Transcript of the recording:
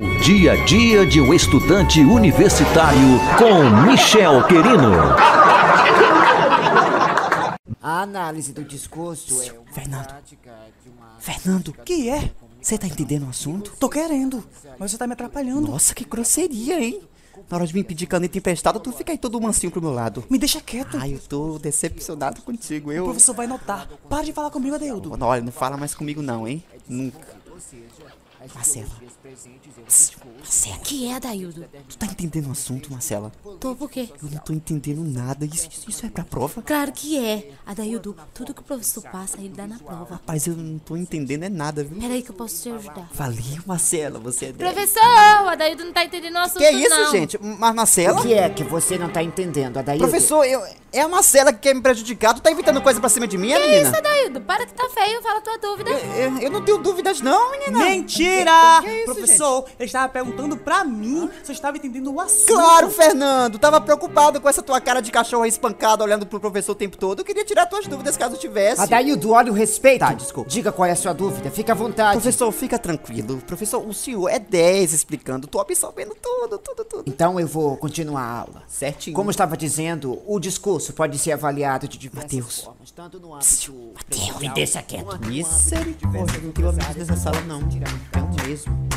O dia a dia de um estudante universitário com Michel Querino. A análise do discurso é uma Fernando. prática de uma Fernando, que é? Você tá entendendo o assunto? Tô querendo, mas você tá me atrapalhando. Nossa, que grosseria, hein? Na hora de me pedir caneta emprestada, tu fica aí todo mansinho pro meu lado. Me deixa quieto. Ai, eu tô decepcionado contigo, O eu... professor vai notar. Para de falar comigo, Adeildo. Olha, não fala mais comigo não, hein? Nunca. Marcela. Marcela, Que é, Daildo? tu tá entendendo o assunto, Marcela? Tô por quê? Eu não tô entendendo nada. Isso, isso é pra prova? Claro que é. Adaildo, tudo que o professor passa, ele dá na prova. Rapaz, eu não tô entendendo é nada, viu? Peraí que eu posso te ajudar. Valeu, Marcela, você é. Professor, o Adaildo não tá entendendo o assunto, Que é isso, não. gente? Mas Marcela? O que é que você não tá entendendo, Adaildo? Professor, eu, é a Marcela que quer me prejudicar. Tu tá inventando coisa pra cima de mim, é, Que menina? isso, Adaildo? Para que tá feio, fala tua dúvida. Eu, eu não tenho dúvidas não, menina. Mentira! Que- que é isso, Professor, ele estava perguntando pra mim se eu estava entendendo o assunto. Claro, Fernando. Tava preocupado com essa tua cara de cachorro espancado olhando pro professor o tempo todo. Eu queria tirar tuas dúvidas caso tivesse. Adaildo, olha o respeito. Tá, desculpa. Diga qual é a sua dúvida, fica à vontade. Professor, fica tranquilo. Professor, o senhor é 10 explicando. Tô absorvendo tudo, tudo, tudo. Então eu vou continuar a aula. Certinho. Como eu estava dizendo, o discurso pode ser avaliado de diversas Mateus. formas, tanto no âmbito Me deixa quieto. Misericórdia, não tenho amigos nessa sala, não. Não mesmo.